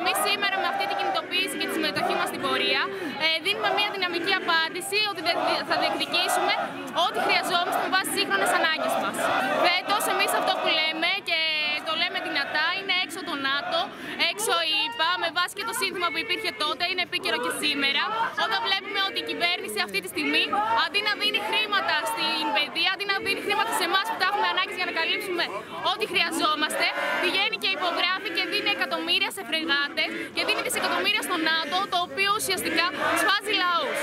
Εμείς σήμερα με αυτή την κινητοποίηση και τη συμμετοχή μας στην πορεία ε, δίνουμε μια δυναμική απάντηση ότι θα διεκδικήσουμε ό,τι χρειαζόμαστε με βάση τι σύγχρονες ανάγκες μας. Φέτο, εμείς αυτό που λέμε και το λέμε δυνατά είναι έξω το ΝΑΤΟ, έξω η ΙΠΑ, με βάση και το σύνθημα που υπήρχε τότε, είναι επίκαιρο και σήμερα. Όταν βλέπουμε ότι η κυβέρνηση αυτή τη στιγμή αντί να δίνει χρήματα στην παιδεία, αντί να δίνει χρήματα σε εμάς που τα έχουμε ανάγκη για να καλύψουμε ό,τι χρειαζόμαστε, πηγαίνει και υπογράφει και δίνει εκατομμύρια σε φρεγάτες και δίνει δισεκατομμύρια στο ΝΑΤΟ, το οποίο ουσιαστικά σφάζει λαούς.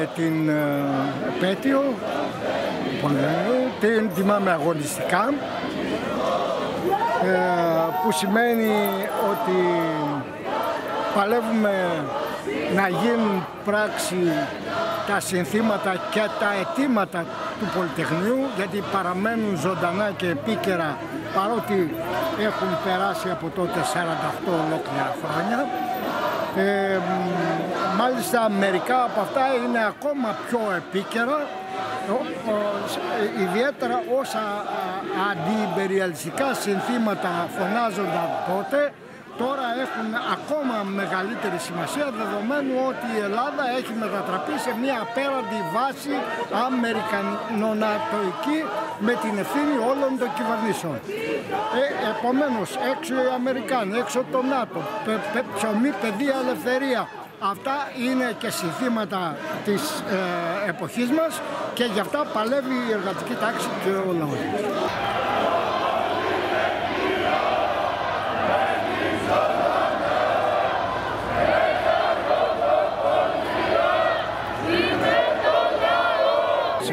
Τιμάμε την ε, επέτειο, την τιμάμε αγωνιστικά, ε, που σημαίνει ότι παλεύουμε να γίνουν πράξη τα συνθήματα και τα αιτήματα του Πολυτεχνείου γιατί παραμένουν ζωντανά και επίκαιρα παρότι έχουν περάσει από τότε 48 ολόκληρα χρόνια. Ε, μάλιστα μερικά από αυτά είναι ακόμα πιο επίκαιρα ιδιαίτερα όσα αντιυμπεριαλιστικά συνθήματα φωνάζονταν τότε τώρα έχουν ακόμα μεγαλύτερη σημασία δεδομένου ότι η Ελλάδα έχει μετατραπεί σε μια απέραντη βάση αμερικανονατοική με την ευθύνη όλων των κυβερνήσεων. Ε, επομένως, έξω οι Αμερικάνοι, έξω το ΝΑΤΟ, πε, πε, ψωμί, παιδεία, ελευθερία, Αυτά είναι και συνθήματα της ε, εποχής μας και γι' αυτά παλεύει η εργατική τάξη και ο λαός.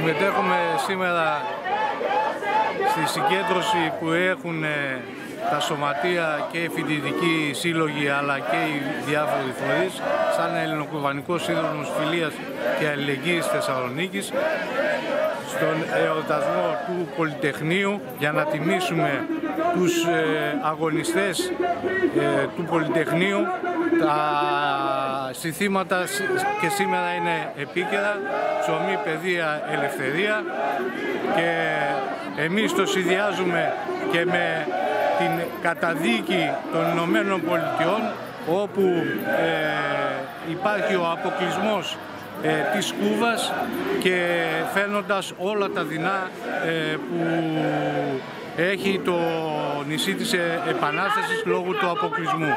Συμμετέχουμε σήμερα στη συγκέντρωση που έχουν ε, τα σωματεία και οι φοιτητικοί σύλλογοι αλλά και οι διάφοροι φορείς σαν Ελληνοκουβανικό Σύνδρομος Φιλίας και Αλληλεγγύης Θεσσαλονίκης στον εορτασμό του Πολυτεχνείου για να τιμήσουμε τους ε, αγωνιστές ε, του Πολυτεχνείου. Τα συνθήματα και σήμερα είναι επίκαιρα. Ψωμί, παιδεία, ελευθερία. Και εμείς το συνδυάζουμε και με την καταδίκη των Ηνωμένων Πολιτειών όπου ε, υπάρχει ο αποκλεισμός ε, της Κούβας και φαίνοντας όλα τα δεινά ε, που έχει το νησί της Επανάστασης λόγω του αποκλεισμού.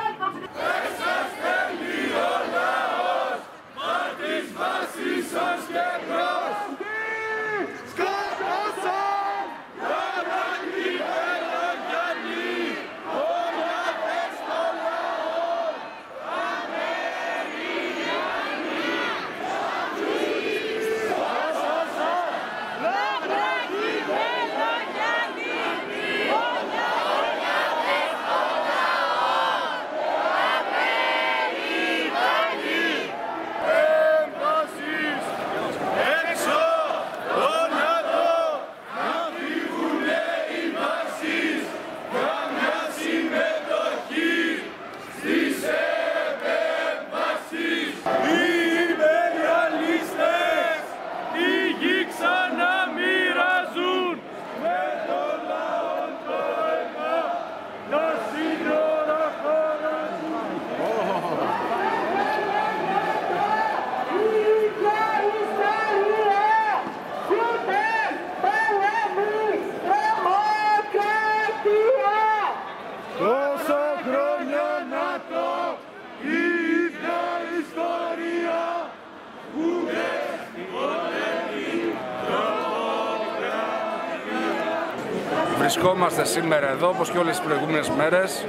Βρισκόμαστε σήμερα εδώ, όπως και όλες τις προηγούμενες μέρες,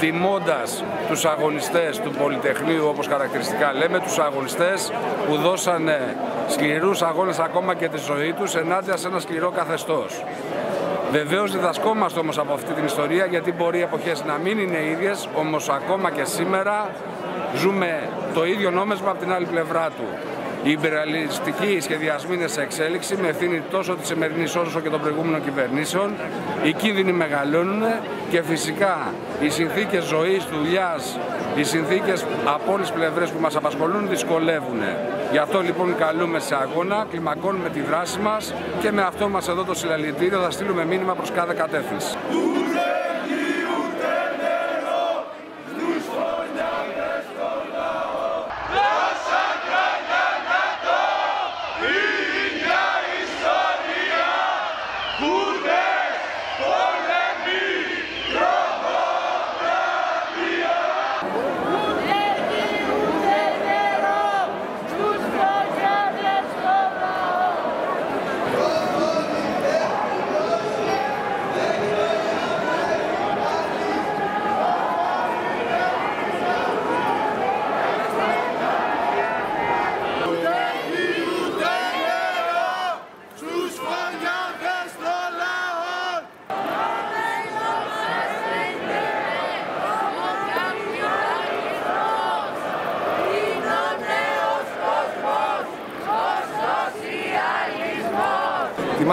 τιμώντας τους αγωνιστές του Πολυτεχνείου, όπως χαρακτηριστικά λέμε, τους αγωνιστές που δώσανε σκληρούς αγώνες ακόμα και τη ζωή τους ενάντια σε ένα σκληρό καθεστώς. Βεβαίως διδασκόμαστε όμως από αυτή την ιστορία γιατί μπορεί οι εποχές να μην είναι ίδιες, όμως ακόμα και σήμερα ζούμε το ίδιο νόμισμα από την άλλη πλευρά του. Οι υπεραλιστικοί σχεδιασμοί είναι σε εξέλιξη με ευθύνη τόσο της σημερινής όσο και των προηγούμενων κυβερνήσεων. Οι κίνδυνοι μεγαλώνουν και φυσικά οι συνθήκες ζωής, δουλειάς, οι συνθήκες από όλες τις πλευρές που μας απασχολούν δυσκολεύουν. Γι' αυτό λοιπόν καλούμε σε αγώνα, κλιμακώνουμε τη δράση μας και με αυτό μας εδώ το συλλαλητήριο θα στείλουμε μήνυμα προς κάθε κατεύθυνση.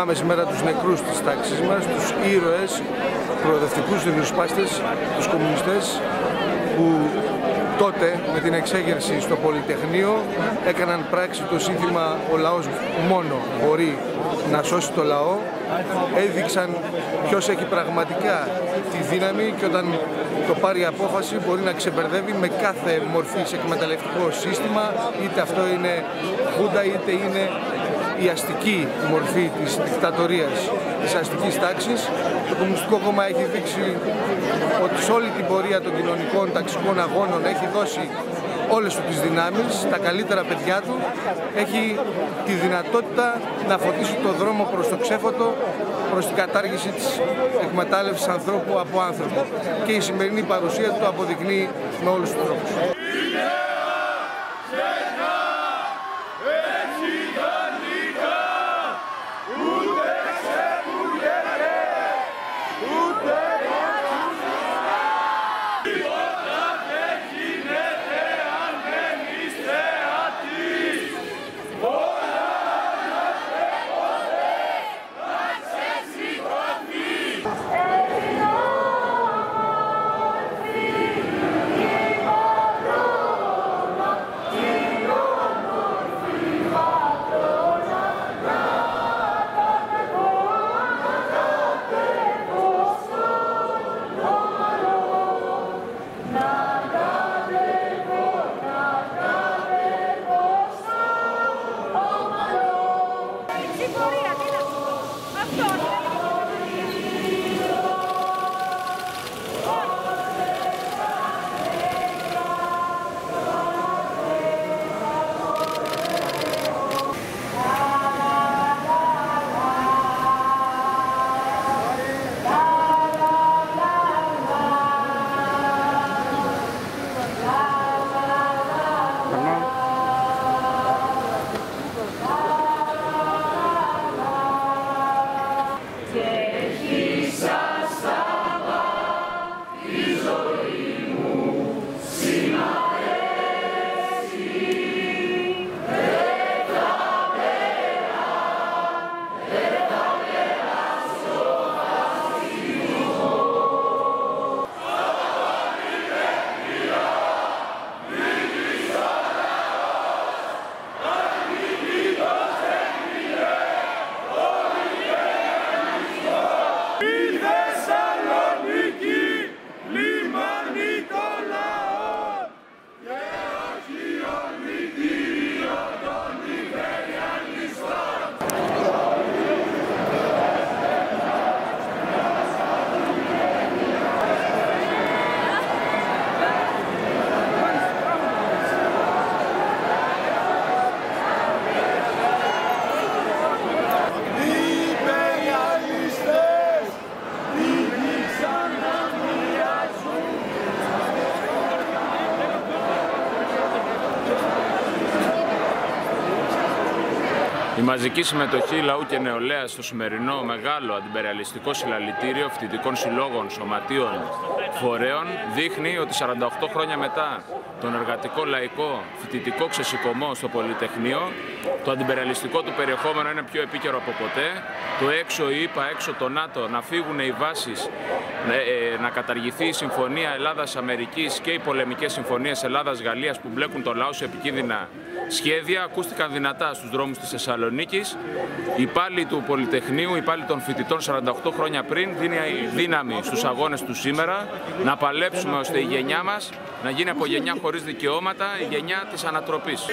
Θυμάμαι σήμερα τους νεκρούς της τάξης μας, τους ήρωες, προοδευτικούς ριζοσπάστες, τους κομμουνιστές που τότε με την εξέγερση στο Πολυτεχνείο έκαναν πράξη το σύνθημα «Ο λαός μόνο μπορεί να σώσει το λαό» έδειξαν ποιος έχει πραγματικά τη δύναμη και όταν το πάρει απόφαση μπορεί να ξεμπερδεύει με κάθε μορφής σε εκμεταλλευτικό σύστημα είτε αυτό είναι χούντα είτε είναι η αστική μορφή της δικτατορίας της αστικής τάξης. Το Κομμουνιστικό Κόμμα έχει δείξει ότι σε όλη την πορεία των κοινωνικών ταξικών αγώνων έχει δώσει όλες του τις δυνάμεις, τα καλύτερα παιδιά του, έχει τη δυνατότητα να φωτίσει το δρόμο προς το ξέφωτο, προς την κατάργηση της εκμετάλλευσης ανθρώπου από άνθρωπο. Και η σημερινή παρουσία του αποδεικνύει με όλους τους τρόπους. Η μαζική συμμετοχή λαού και νεολαία στο σημερινό μεγάλο αντιπεριαλιστικό συλλαλητήριο φοιτητικών συλλόγων, σωματείων, φορέων δείχνει ότι 48 χρόνια μετά τον εργατικό λαϊκό φοιτητικό ξεσηκωμό στο Πολυτεχνείο, το αντιπεριαλιστικό του περιεχόμενο είναι πιο επίκαιρο από ποτέ. Το έξω η ΕΠΑ, έξω το ΝΑΤΟ, να φύγουν οι βάσεις, ε, ε, να καταργηθεί η Συμφωνία Ελλάδα-Αμερική και οι πολεμικές συμφωνίες Ελλάδα-Γαλλία που μπλέκουν το λαό σε επικίνδυνα σχέδια, ακούστηκαν δυνατά στους δρόμους της Θεσσαλονίκης. Η πάλι του Πολυτεχνείου, η πάλι των φοιτητών 48 χρόνια πριν, δίνει δύναμη στους αγώνες του σήμερα να παλέψουμε ώστε η γενιά μας να γίνει από γενιά χωρίς δικαιώματα η γενιά της ανατροπής.